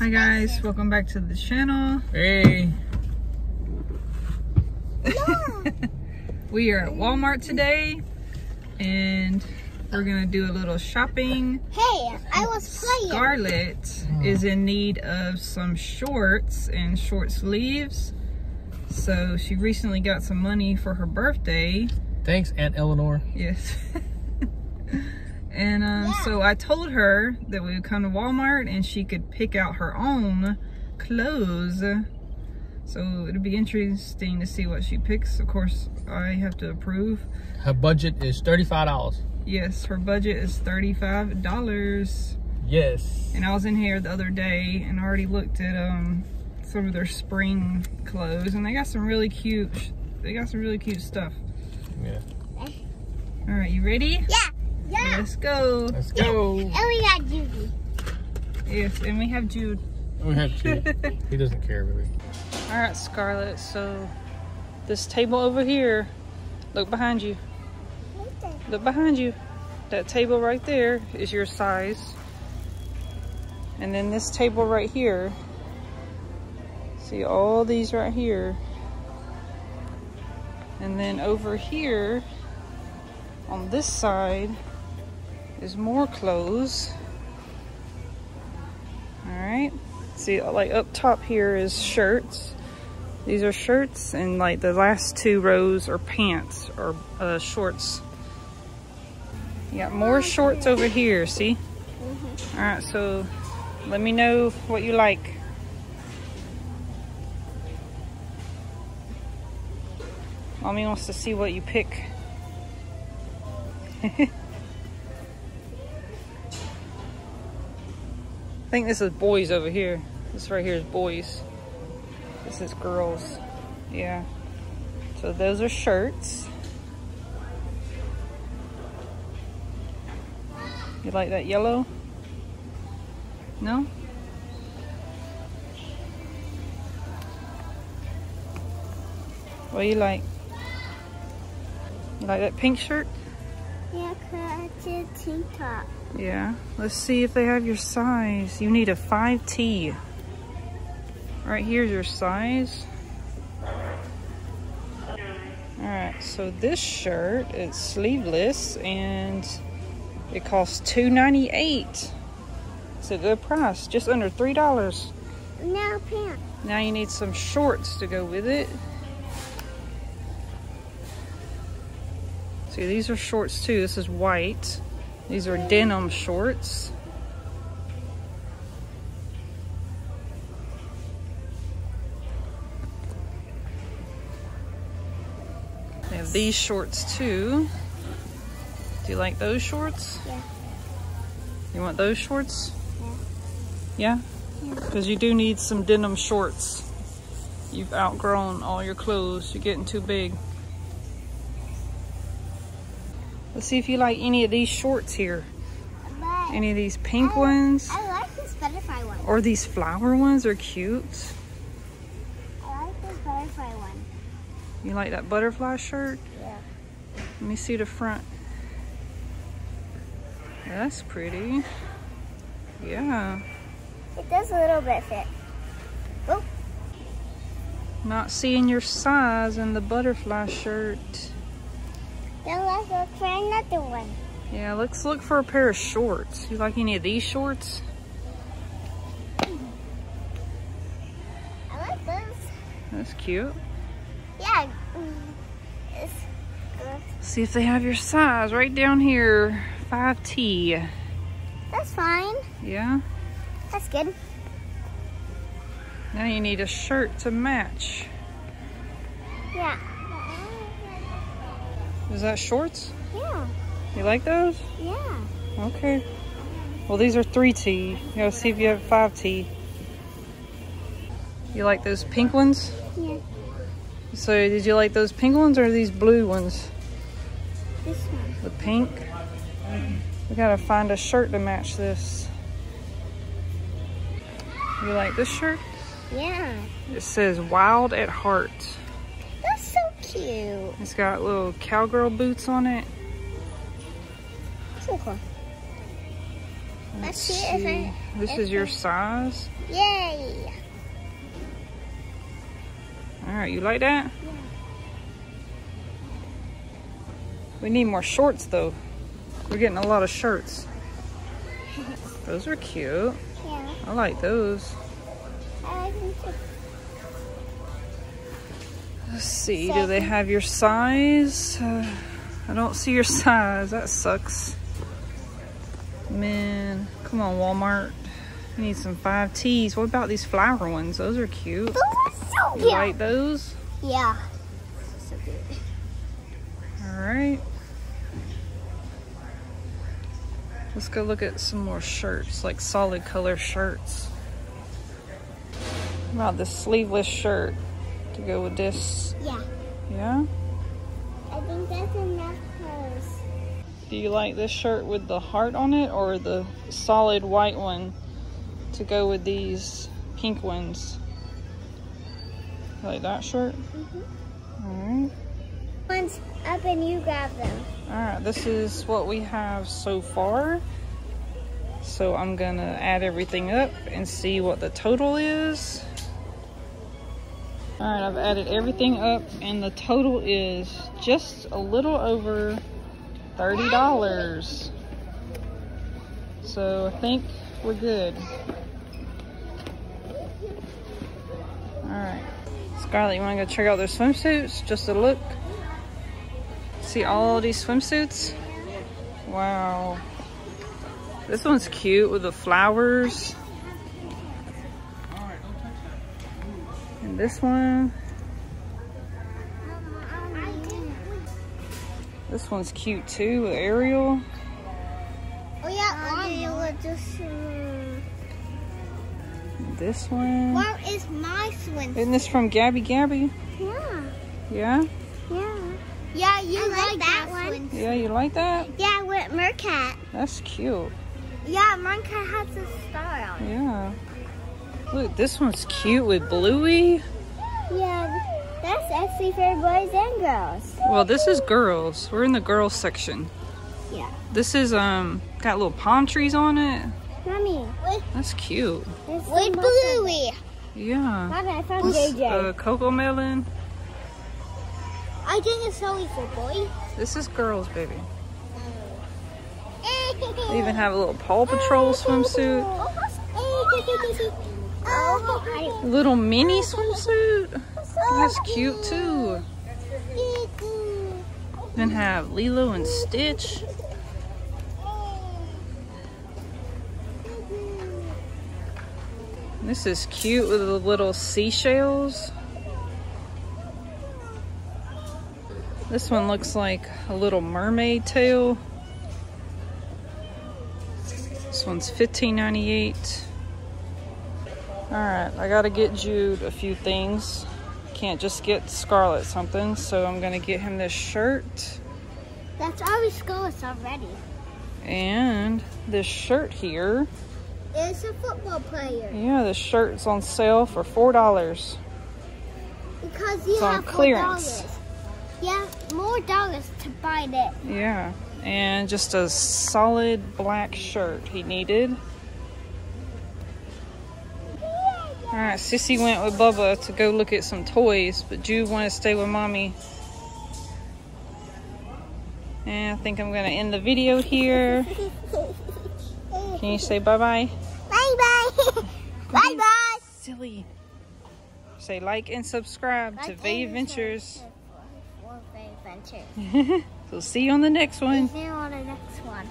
Hi guys, welcome back to the channel. Hey. we are at Walmart today and we're gonna do a little shopping. Hey, I was playing. Scarlett is in need of some shorts and short sleeves. So she recently got some money for her birthday. Thanks, Aunt Eleanor. Yes. and um, Yeah. so I told her that we would come to Walmart and she could pick out her own clothes. So it'll be interesting to see what she picks. Of course, I have to approve. Her budget is $35. Yes, her budget is $35. Yes. And I was in here the other day and I already looked at um some of their spring clothes and they got some really cute they got some really cute stuff. Yeah. All right, you ready? Yeah, yeah. Let's go. Let's go. And we got Judy. Yes, and we have Jude. We have to. he doesn't care really. All right, Scarlett. So this table over here, look behind you. Look behind you. That table right there is your size. And then this table right here. See all these right here. And then over here on this side is more clothes. All right. See, like up top here is shirts. These are shirts, and like the last two rows are pants or uh, shorts. You got more shorts over here, see? All right, so let me know what you like. Mommy wants to see what you pick. I think this is boys over here. This right here is boys. This is girls. Yeah. So those are shirts. You like that yellow? No? What do you like? You like that pink shirt? Yeah, cause it's a tank top. Yeah. Let's see if they have your size. You need a 5T. Right here's your size. Alright, so this shirt is sleeveless and it costs $2.98. It's a good price, just under $3. Now pants. Now you need some shorts to go with it. See, these are shorts too. This is white. These are denim shorts. They have these shorts too. Do you like those shorts? Yeah. You want those shorts? Yeah. Yeah? Because you do need some denim shorts. You've outgrown all your clothes. You're getting too big. Let's see if you like any of these shorts here. But Any of these pink I- ones I like this butterfly one. or these flower ones are cute. I like this butterfly one. You like that butterfly shirt? Yeah. Let me see the front. That's pretty. Yeah. It does a little bit fit. Oh, Not seeing your size in the butterfly shirt. Then let's look for another one. Yeah, let's look for a pair of shorts. You like any of these shorts? I like those. That's cute. Yeah. mm. See if they have your size right down here. 5T. That's fine. Yeah? That's good. Now you need a shirt to match. Yeah. Is that shorts? Yeah. You like those? Yeah. Okay. Well, these are 3T. You gotta see if you have 5T. You like those pink ones? Yeah. So, did you like those pink ones or these blue ones? This one. The pink? We gotta find a shirt to match this. You like this shirt? Yeah. It says Wild at Heart. Cute. It's got little cowgirl boots on it. So cool. Let's see if I. This if is your size. Yay! All right, you like that? We need more shorts though. We're getting a lot of shirts. Those are cute. Yeah, I like those. I like them too. Let's see, do they have your size? Uh, I don't see your size. That sucks. Man, come on, Walmart. I need some 5Ts. What about these flower ones? Those are cute. Those are so cute. You cute. like those? Yeah. So good. All right. Let's go look at some more shirts, like solid color shirts. How about this sleeveless shirt to go with this? Yeah. Yeah? I think that's enough clothes. Do you like this shirt with the heart on it or the solid white one to go with these pink ones? You Like that shirt? Mm -hmm. All right. One's up and you grab them. All right, this is what we have so far. So I'm gonna add everything up and see what the total is. All right, I've added everything up and the total is just a little over $30. So I think we're good. All right. Scarlett, you wanna go check out their swimsuits? Just a look. See all these swimsuits? Wow. This one's cute with the flowers. And this one, this one's cute too with Ariel. Oh yeah, I will just. Uh, This one. where is my swim? Isn't this from Gabby Gabby? Yeah. Yeah? Yeah. Yeah, you like, that, one? Yeah, you like that? Yeah, with Mercat. That's cute. Yeah, Mercat has a star on it. Yeah. Look, this one's cute with Bluey. Yeah, that's actually for boys and girls. Well, this is girls. We're in the girls section. Yeah. This is um got little palm trees on it. Mommy, with, That's cute. with Bluey. Yeah. Mommy, I found JJ. Uh, Cocomelon. I think it's only for boys. This is girls, baby. They even have a little Paw Patrol swimsuit. Oh, little mini swimsuit. That's cute too. Then have Lilo and Stitch. This is cute with the little seashells. This one looks like a little mermaid tail. This one's $15.98. Alright, I gotta get Jude a few things. Can't just get Scarlett something, so I'm gonna get him this shirt That's our school is already. and this shirt here. It's a football player. Yeah, this shirt's on sale for $4. Because you It's on have more clearance. dollars. Yeah, more dollars to buy it. Yeah, and just a solid black shirt he needed. All right, Sissy went with Bubba to go look at some toys, but Jude wanted to stay with Mommy. And I think I'm gonna end the video here. Can you say bye-bye? Bye bye. bye bye. Silly. Say like and subscribe to Vey Vey Adventures. so see you on the next one. See you on the next one.